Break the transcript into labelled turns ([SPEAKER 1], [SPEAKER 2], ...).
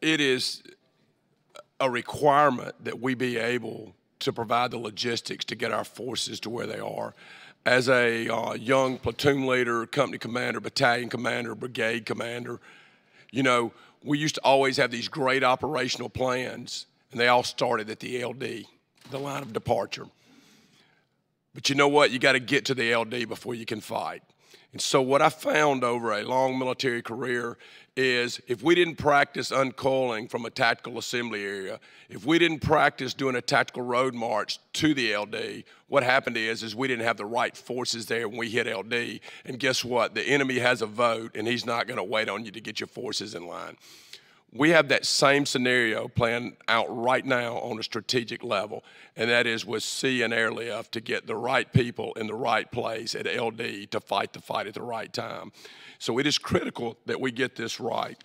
[SPEAKER 1] it is a requirement that we be able to provide the logistics to get our forces to where they are. As a uh, young platoon leader, company commander, battalion commander, brigade commander, you know, we used to always have these great operational plans, and they all started at the LD, the line of departure. But you know what? You got to get to the LD before you can fight. And so, what I found over a long military career is if we didn't practice uncoiling from a tactical assembly area, if we didn't practice doing a tactical road march to the LD, what happened is is we didn't have the right forces there when we hit LD. And guess what? The enemy has a vote, and he's not going to wait on you to get your forces in line. We have that same scenario playing out right now on a strategic level, and that is with sea and airlift to get the right people in the right place at LD to fight the fight at the right time. So it is critical that we get this right.